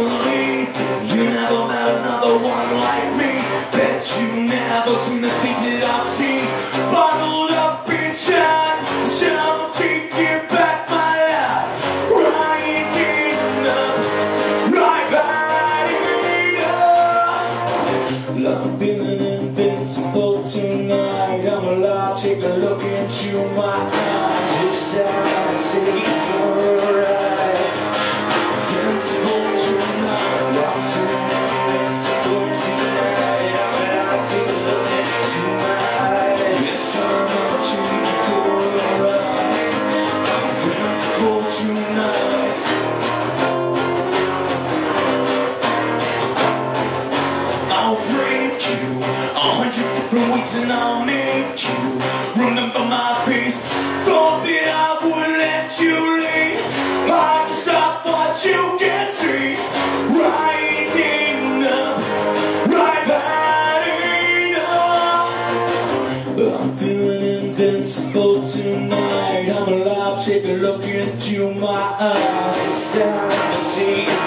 believe you never met another one like me. Bet you never seen the things that I've seen. Bottled up inside, shall take it back my life. Rising up, rising up. I'm feeling invincible tonight. I'm alive, take a look into my eyes. Just out. And I'll make you remember my peace. Thought that I would let you leave. I can stop what you can see. Rising up, right riding up. I'm feeling invincible tonight. I'm alive. Take a look into my eyes. It's time to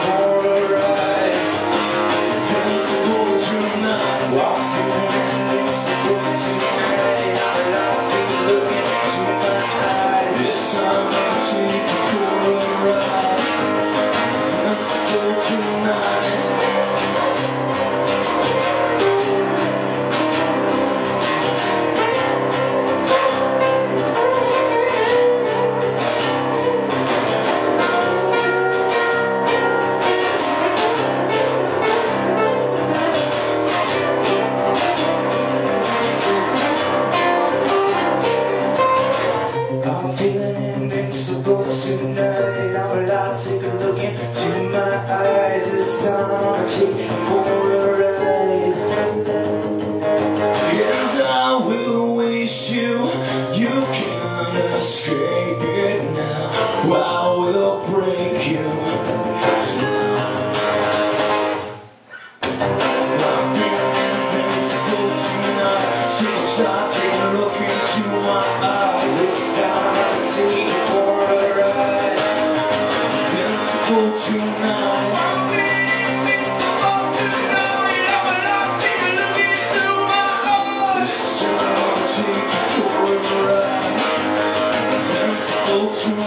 You Invincible